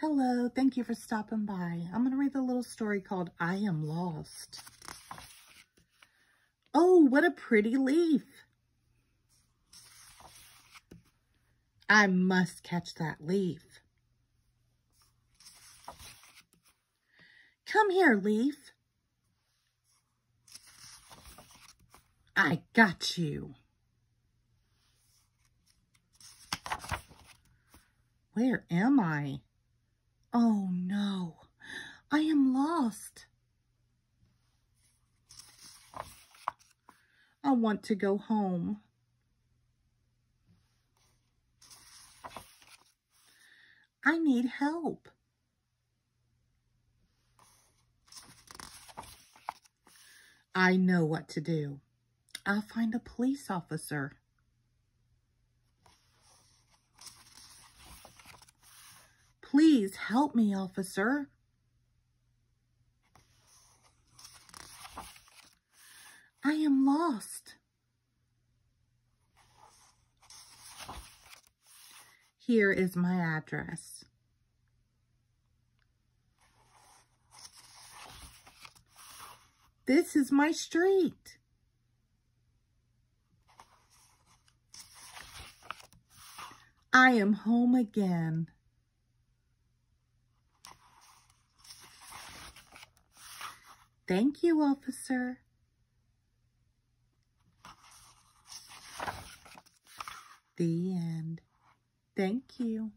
Hello, thank you for stopping by. I'm going to read the little story called I Am Lost. Oh, what a pretty leaf. I must catch that leaf. Come here, leaf. I got you. Where am I? Oh no, I am lost. I want to go home. I need help. I know what to do. I'll find a police officer. Please help me, officer. I am lost. Here is my address. This is my street. I am home again. Thank you, officer. The end. Thank you.